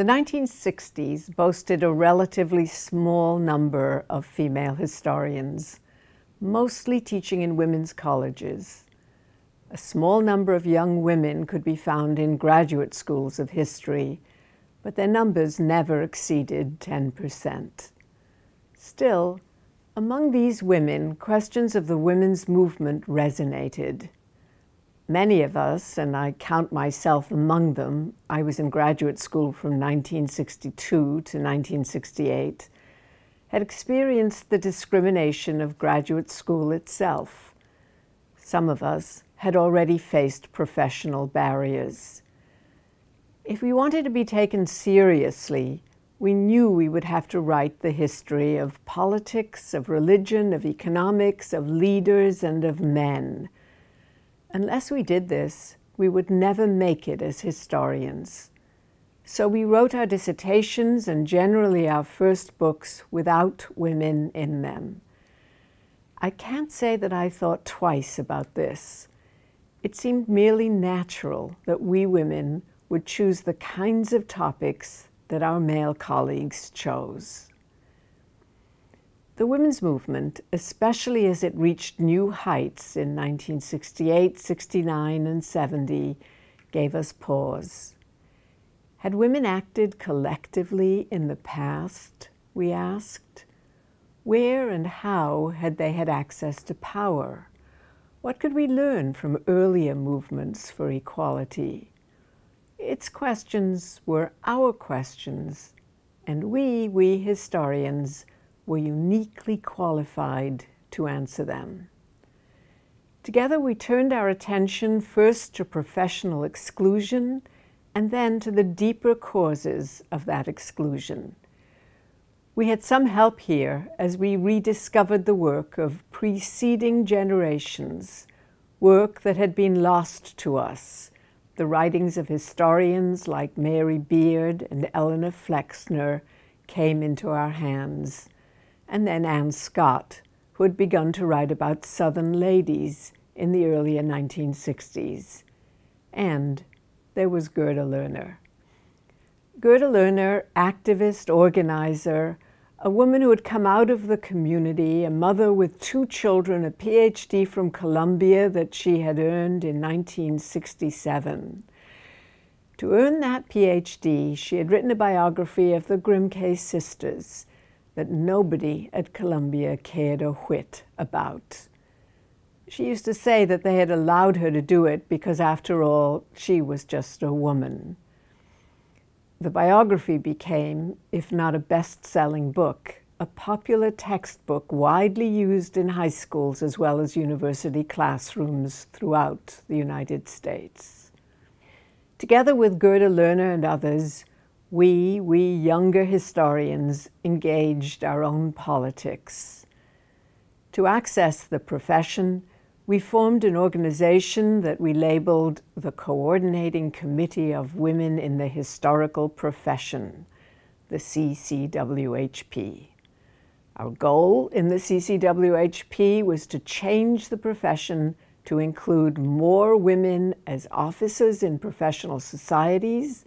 The 1960s boasted a relatively small number of female historians, mostly teaching in women's colleges. A small number of young women could be found in graduate schools of history, but their numbers never exceeded 10%. Still, among these women, questions of the women's movement resonated. Many of us, and I count myself among them, I was in graduate school from 1962 to 1968, had experienced the discrimination of graduate school itself. Some of us had already faced professional barriers. If we wanted to be taken seriously, we knew we would have to write the history of politics, of religion, of economics, of leaders, and of men. Unless we did this, we would never make it as historians. So we wrote our dissertations and generally our first books without women in them. I can't say that I thought twice about this. It seemed merely natural that we women would choose the kinds of topics that our male colleagues chose. The women's movement, especially as it reached new heights in 1968, 69, and 70, gave us pause. Had women acted collectively in the past, we asked? Where and how had they had access to power? What could we learn from earlier movements for equality? Its questions were our questions, and we, we historians, were uniquely qualified to answer them. Together, we turned our attention first to professional exclusion and then to the deeper causes of that exclusion. We had some help here as we rediscovered the work of preceding generations, work that had been lost to us, the writings of historians like Mary Beard and Eleanor Flexner came into our hands and then Anne Scott, who had begun to write about Southern ladies in the earlier 1960s. And there was Gerda Lerner. Gerda Lerner, activist, organizer, a woman who had come out of the community, a mother with two children, a PhD from Columbia that she had earned in 1967. To earn that PhD, she had written a biography of the Grimke sisters, that nobody at Columbia cared a whit about. She used to say that they had allowed her to do it because, after all, she was just a woman. The biography became, if not a best selling book, a popular textbook widely used in high schools as well as university classrooms throughout the United States. Together with Gerda Lerner and others, we, we younger historians, engaged our own politics. To access the profession, we formed an organization that we labeled the Coordinating Committee of Women in the Historical Profession, the CCWHP. Our goal in the CCWHP was to change the profession to include more women as officers in professional societies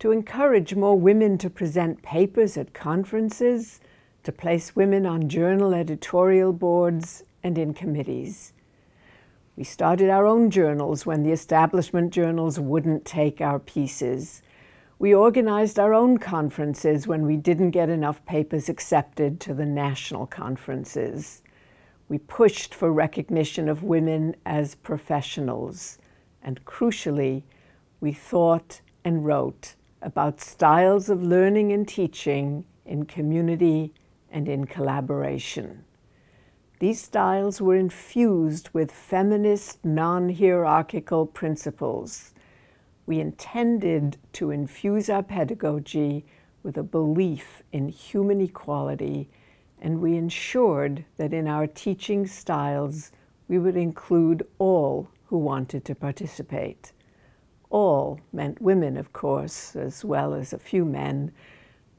to encourage more women to present papers at conferences, to place women on journal editorial boards and in committees. We started our own journals when the establishment journals wouldn't take our pieces. We organized our own conferences when we didn't get enough papers accepted to the national conferences. We pushed for recognition of women as professionals. And crucially, we thought and wrote about styles of learning and teaching in community and in collaboration. These styles were infused with feminist, non hierarchical principles. We intended to infuse our pedagogy with a belief in human equality, and we ensured that in our teaching styles we would include all who wanted to participate. All meant women, of course, as well as a few men,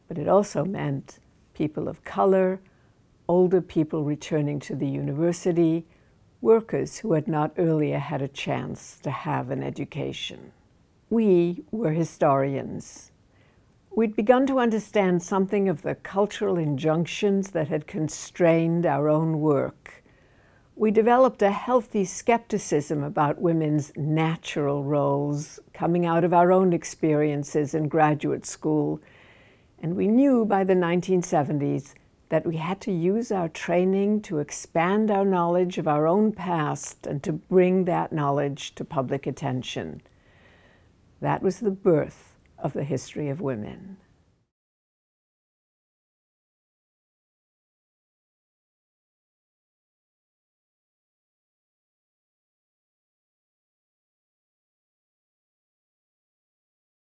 but it also meant people of color, older people returning to the university, workers who had not earlier had a chance to have an education. We were historians. We'd begun to understand something of the cultural injunctions that had constrained our own work. We developed a healthy skepticism about women's natural roles coming out of our own experiences in graduate school, and we knew by the 1970s that we had to use our training to expand our knowledge of our own past and to bring that knowledge to public attention. That was the birth of the history of women.